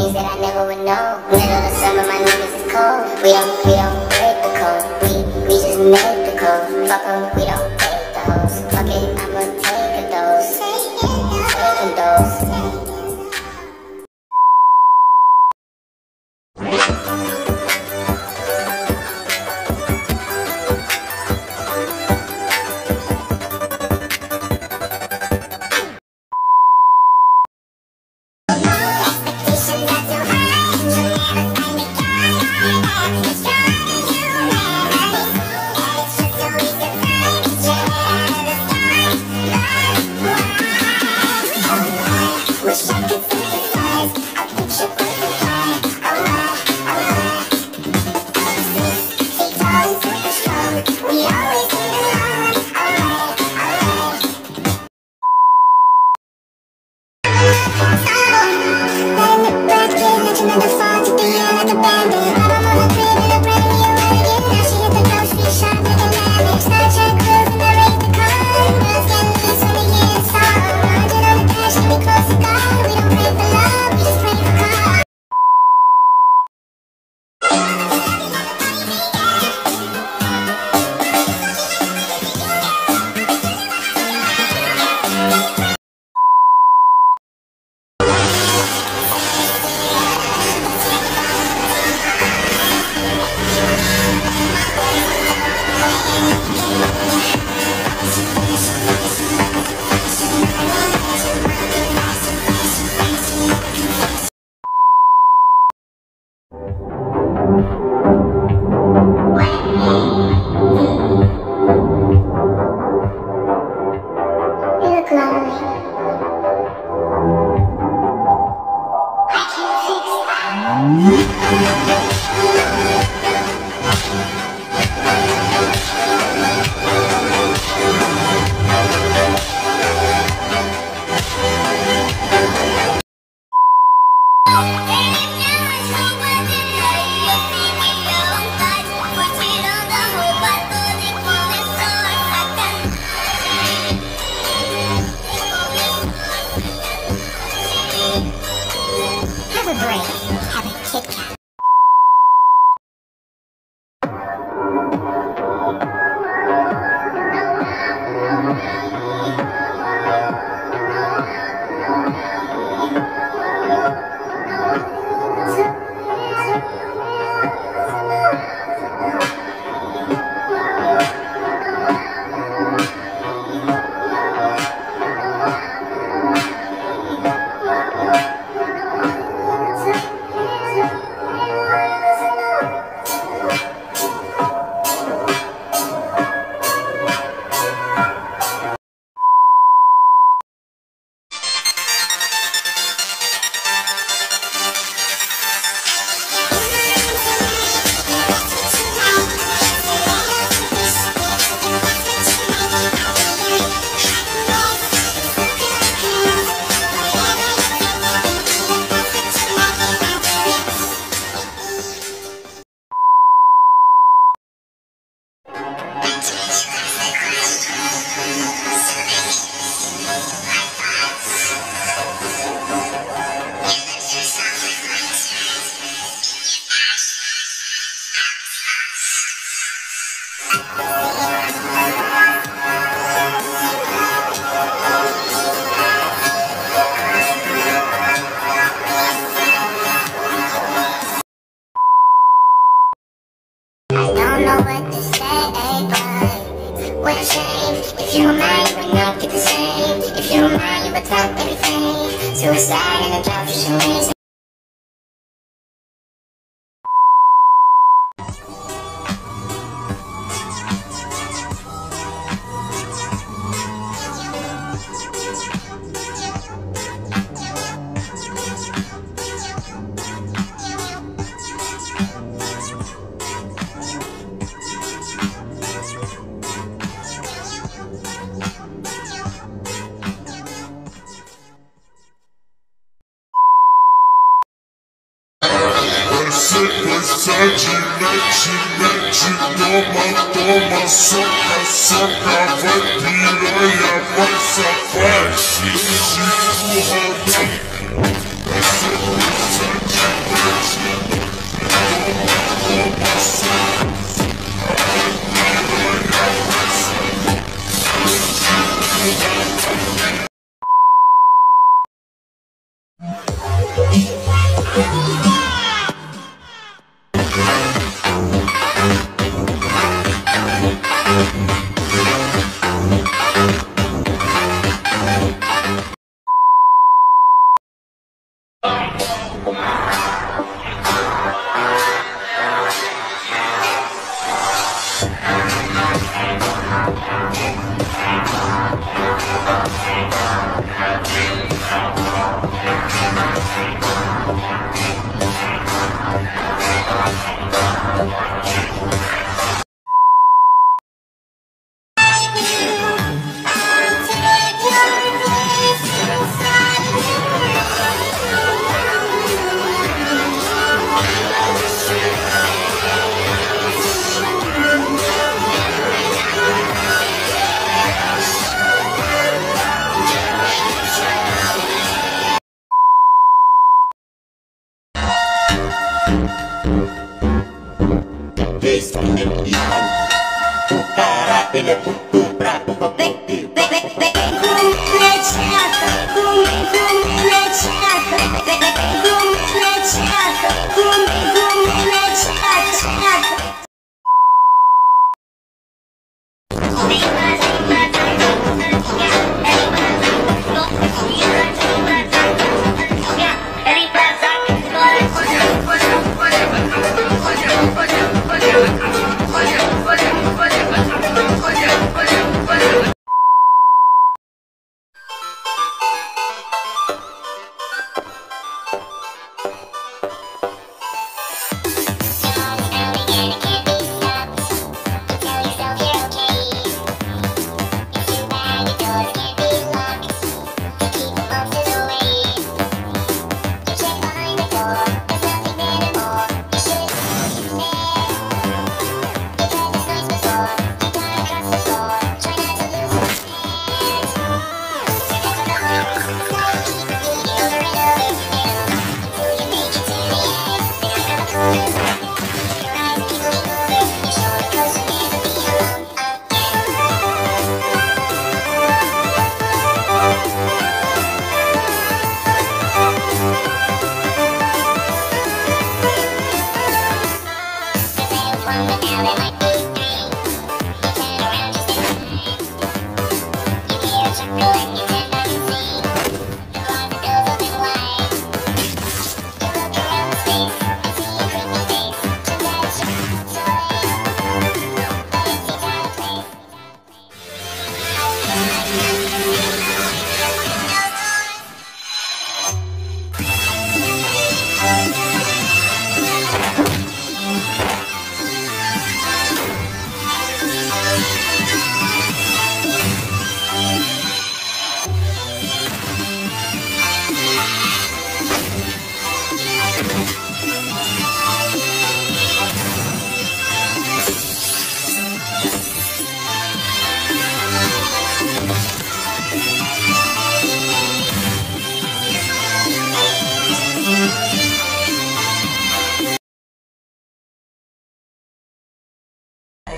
things that I never would know. Middle of summer, my niggas is cold. We don't, we don't break the code. We, we just make the code. Fuck em, we don't take the hoes. Fuck it, I'ma take a dose. Take a dose. Have a Kit Kat. What to say, but what a shame. If you don't mind, you would not get the same. If you don't mind, you would top everything. Suicide in a drop sequência de mete, mete, toma, toma, soca, soca, vai piranha, vai safar, se empurra, vai. Thank you. This and beyond. Tu cara pele cu tu pra tu pe pe pe pe pe Dumnezească, Dumnezească, Dumnezească, Dumnezească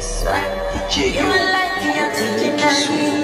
Swipe. You like the antique